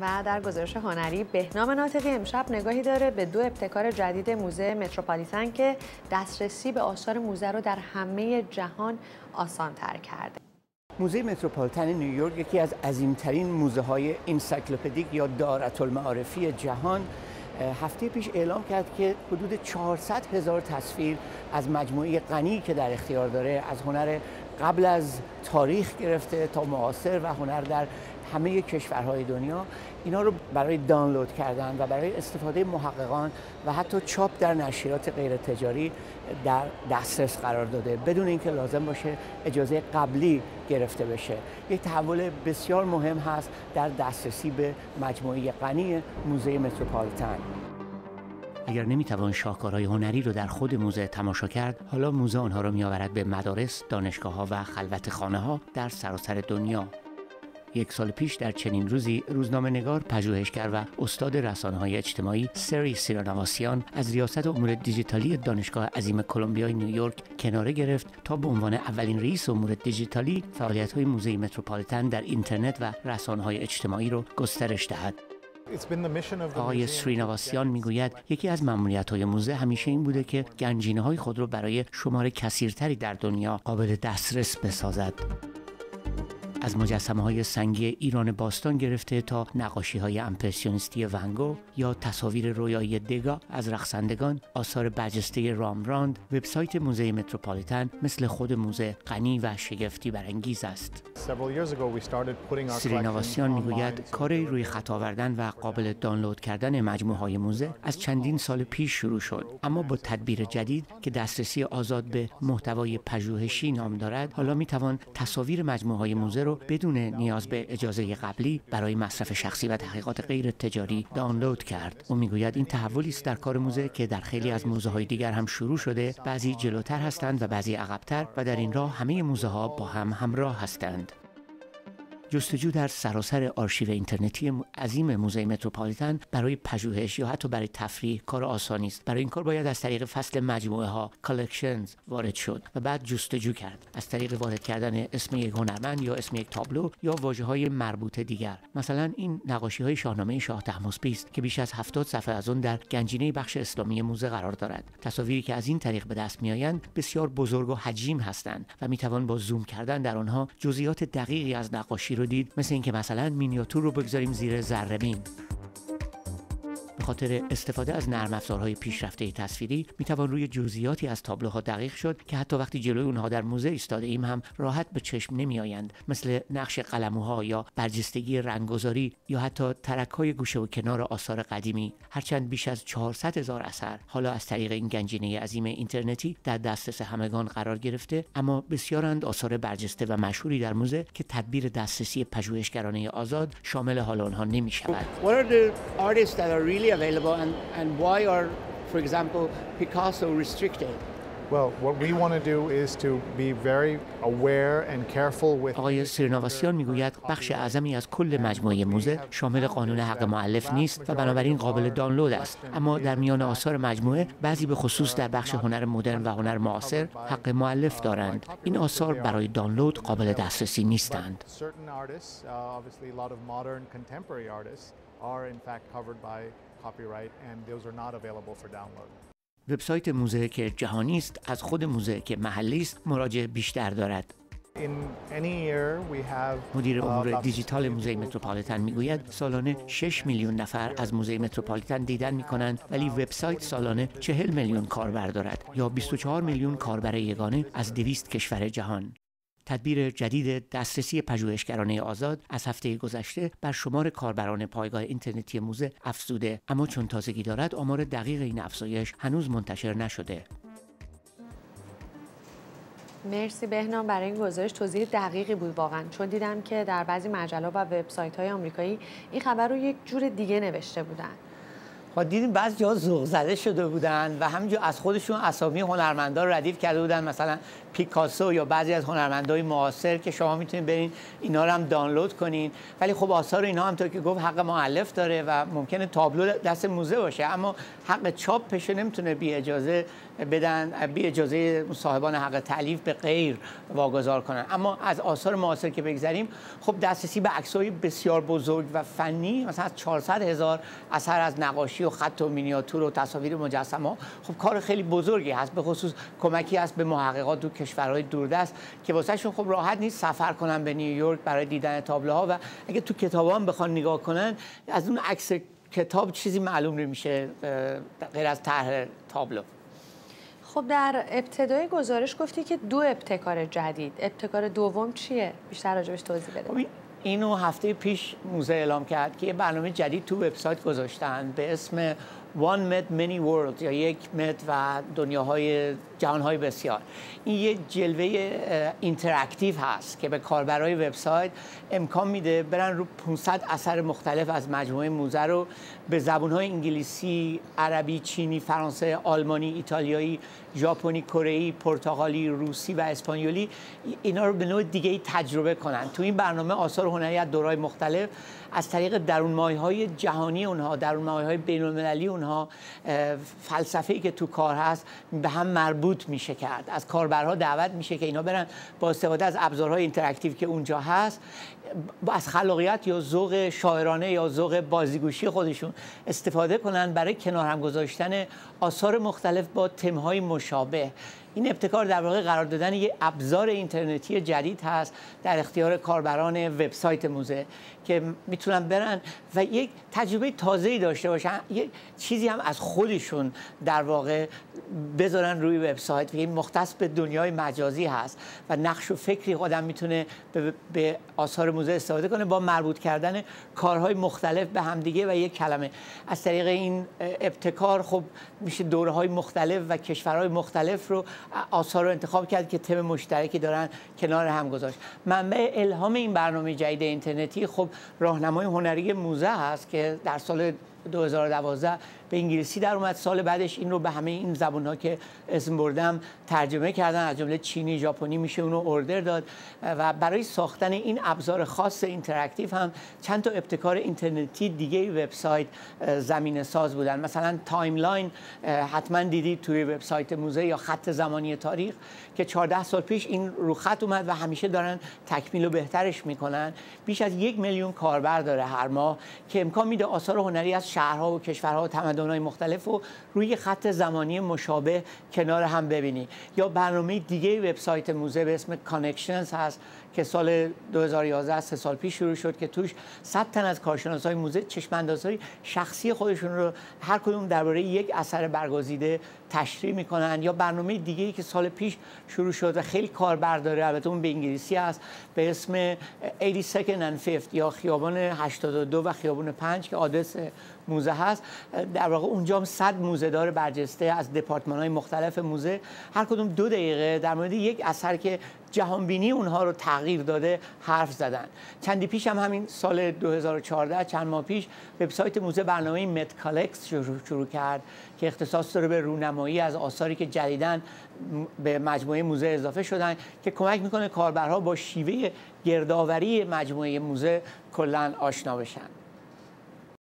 و در گزارش هنری بهنام ناطقی امشب نگاهی داره به دو ابتکار جدید موزه متروپالیتن که دسترسی به آثار موزه رو در همه جهان آسان تر کرده. موزه متروپالیتن نیویورک یکی از عظیمترین موزه های انسایکلوپدیک یا دارت المعارفی جهان هفته پیش اعلام کرد که حدود 400 هزار تصویر از مجموعه غنی که در اختیار داره از هنر قبل از تاریخ گرفته تا معاصر و هنر در همه کشورهای دنیا اینا رو برای دانلود کردن و برای استفاده محققان و حتی چاپ در نشریات غیر تجاری در دسترس قرار داده. بدون اینکه لازم باشه اجازه قبلی گرفته بشه. یک تحول بسیار مهم هست در دسترسی به مجموعه غنی موزه متروپالیتن اگر نمی‌توان شاهکارهای هنری رو در خود موزه تماشا کرد حالا موزه آنها را میآورد به مدارس دانشگاه ها و خلوت خانه ها در سراسر دنیا. یک سال پیش در چنین روزی روزنامه نگار پژوهشگر و استاد رسانه های اجتماعی سری سیرانواسیان از ریاست امور دیجیتالی دانشگاه عظیم کلمبیای نیویورک کناره گرفت تا به عنوان اولین رئیس امور دیجیتالی فعالیت های موزه متروپالیتن در اینترنت و رسانه های اجتماعی را گسترش دهد. آقای سرینواسیان می‌گوید یکی از ممنوعیت های موزه همیشه این بوده که گنجینه های خود را برای شمار کثیرتری در دنیا قابل دسترس بسازد. از مجسمه های سنگی ایران باستان گرفته تا نقاشی های امپرسیونیستی ونگو یا تصاویر رویایی دگا از رقصندگان آثار برجسته رامراند وبسایت موزه متروپالیتن مثل خود موزه غنی و شگفتی برانگیز است. سرینواسیان می‌گوید کاری روی خط آوردن و قابل دانلود کردن مجموعه های موزه از چندین سال پیش شروع شد. اما با تدبیر جدید که دسترسی آزاد به محتوای پژوهشی نام دارد حالا می توان تصاویر مجموعه های موزه رو بدون نیاز به اجازه قبلی برای مصرف شخصی و تحقیقات غیر تجاری دانلود کرد. او می‌گوید این تحولی است در کار موزه که در خیلی از موزه های دیگر هم شروع شده. بعضی جلوتر هستند و بعضی عقبتر و در این راه همه موزه ها با هم همراه هستند. جستجو در سراسر آرشیو اینترنتی عظیم موزه متروپالیتن برای پژوهش یا حتی برای تفریح کار آسانی است. برای این کار باید از طریق فصل مجموعه ها Collections وارد شد و بعد جستجو کرد. از طریق وارد کردن اسم یک هنرمند یا اسم یک تابلو یا واژه های مربوطه دیگر. مثلا این نقاشی های شاهنامه شاه تهماسبی است که بیش از 70 صفحه از آن در گنجینه بخش اسلامی موزه قرار دارد. تصاویری که از این طریق به دست میآیند بسیار بزرگ و حجیم هستند و می‌توان با زوم کردن در آنها جزئیات دقیقی از نقاشی رو دید مثل اینکه مثلا مینیاتور رو بگذاریم زیر ذره به خاطر استفاده از نرم افزارهای پیشرفته تصویری می توان روی جزئیاتی از تابلوها دقیق شد که حتی وقتی جلوی اونها در موزه ایستاده ایم هم راحت به چشم نمی آیند مثل نقش قلموها یا برجستگی رنگگذاری یا حتی ترک های گوشه و کنار آثار قدیمی هرچند بیش از 400 هزار اثر حالا از طریق این گنجینه عظیم اینترنتی در دسترس همگان قرار گرفته اما بسیارند آثار برجسته و مشهوری در موزه که تدبیر دسترسی پژوهشگرانه آزاد شامل حال آنها نمی شود. Available and, and why are, for example, Picasso restricted? Well, what we want to do is to be very aware and careful with آقای سیرنواسیان می‌گوید بخش اعظمی از کل مجموعه موزه شامل قانون حق معلف نیست و بنابراین قابل دانلود است. اما در میان آثار مجموعه بعضی به خصوص در بخش هنر مدرن و هنر معاصر حق معلف دارند. این آثار برای دانلود قابل دسترسی نیستند. Copyright and those are not available for download. وبسایت موزه که جهانی است از خود موزه که محلی است مراجع بیشتر دارد. مدیر امور دیجیتال موزه متروپالیتن می‌گوید سالانه 6 میلیون نفر از موزه متروپالیتن دیدن می کنند ولی وبسایت سالانه 40 میلیون کاربر دارد یا 24 میلیون کاربر یگانه از 200 کشور جهان. تدبیر جدید دسترسی پژوهشگرانه آزاد از هفته گذشته بر شمار کاربران پایگاه اینترنتی موزه افزوده. اما چون تازگی دارد آمار دقیق این افزایش هنوز منتشر نشده. مرسی بهنام برای این گزارش توضیح دقیقی بود واقعا. چون دیدم که در بعضی مجله و وبسایت های آمریکایی این خبر رو یک جور دیگه نوشته بودن. خب دیدیم بعضی جا زده شده بودن و همینجور از خودشون اسامی هنرمندا رو ردیف کرده بودن. مثلا پیکاسو یا بعضی از هنرمندای معاصر که شما می‌تونید برین اینا رو هم دانلود کنین. ولی خب آثار اینا هم که گفت حق معلف داره و ممکنه تابلو دست موزه باشه اما حق چاپش نمی‌تونه بی اجازه بدن بی اجازه صاحبان حق تعلیف به غیر واگذار کنن. اما از آثار معاصر که بگذریم خب دسترسی به عکسای بسیار بزرگ و فنی مثلا از 400 هزار اثر از نقاشی و خط و مینیاتور و تصاویر مجسمه خب کار خیلی بزرگی هست. به خصوص کمکی هست به محققات تو کشورهای دوردست که واسهشون خب راحت نیست سفر کنن به نیویورک برای دیدن تابلوها و اگه تو کتاب هم بخوان نگاه کنن از اون عکس کتاب چیزی معلوم نمیشه غیر از طرح تابلو. خب در ابتدای گزارش گفتی که دو ابتکار جدید. ابتکار دوم چیه؟ بیشتر راجع بهش توضیح بده. خب اینو هفته پیش موزه اعلام کرد که یه برنامه جدید تو وبسایت گذاشتن به اسم One Met Many Worlds یا یک مت و دنیاهای جهانهای بسیار. این یه جلوه interactive هست که به کاربرای وبسایت امکان میده برن رو 500 اثر مختلف از مجموعه موزه رو به زبونهای انگلیسی، عربی، چینی، فرانسه، آلمانی، ایتالیایی، ژاپنی، کره پرتغالی، روسی و اسپانیولی اینا رو به نوع دیگه تجربه کنن. تو این برنامه آثار هنری از دورهای مختلف از طریق درون های جهانی اونها درون های بین المللی اونها فلسفه‌ای که تو کار هست به هم مربوط میشه کرد. از کاربرها دعوت میشه که اینا برن با استفاده از ابزارهای interactive که اونجا هست از خلاقیت یا ذوق شاعرانه یا ذوق بازیگوشی خودشون استفاده کنن برای کنار هم گذاشتن آثار مختلف با تمهای مشابه. این ابتکار در واقع قرار دادن یک ابزار اینترنتی جدید هست در اختیار کاربران وبسایت موزه که می‌تونن برن و یک تجربه تازه‌ای داشته باشن. یک چیزی هم از خودشون در واقع بذارن روی وبسایت. که این مختص به دنیای مجازی هست و نقش و فکری خودم می‌تونه به, آثار موزه استفاده کنه با مربوط کردن کارهای مختلف به همدیگه و یک کلمه. از طریق این ابتکار خب میشه دوره های مختلف و کشورهای مختلف رو آثار رو انتخاب کرد که تم مشترکی دارن کنار هم گذاشت. منبع الهام این برنامه جدید اینترنتی خب راهنمای هنری موزه هست که در سال 2012 به انگلیسی در اومد. سال بعدش این رو به همه این زبان ها که اسم بردم ترجمه کردن. از جمله چینی ژاپنی میشه اونو order داد. و برای ساختن این ابزار خاص interactive هم چند تا ابتکار اینترنتی دیگه وبسایت زمینه ساز بودن. مثلا Timeline حتما دیدید توی وبسایت موزه یا خط زمانی تاریخ که 14 سال پیش این رو خط اومد و همیشه دارن تکمیل و بهترش می‌کنن. بیش از یک میلیون کاربر داره هر ماه که امکان میده آثار هنری از شهرها و کشورها و تمدن‌های مختلف و روی خط زمانی مشابه کنار هم ببینی. یا برنامه دیگه وبسایت موزه به اسم Connections هست که سال 2011 سه سال پیش شروع شد که توش 100 تن از کارشناسای موزه چشماندازهای شخصی خودشون رو هر کدوم درباره یک اثر برگزیده تشریح می‌کنن. یا برنامه دیگه ای که سال پیش شروع شد و خیلی کاربر داره البته اون به انگلیسی هست به اسم 82nd and 5 یا خیابان 82 و خیابان 5 که آدرس موزه هست. در واقع اونجا هم 100 موزه دار برجسته از دپارتمان های مختلف موزه. هر کدوم دو دقیقه در مورد یک اثر که جهانبینی اونها رو تغییر داده حرف زدن. چندی پیش هم همین سال 2014 چند ماه پیش وبسایت موزه برنامه مت کالکس شروع, شروع کرد که اختصاص داره به رونمایی از آثاری که جدیدن به مجموعه موزه اضافه شدن که کمک می‌کنه کاربرها با شیوه گردآوری مجموعه موزه کلا آشنا بشن.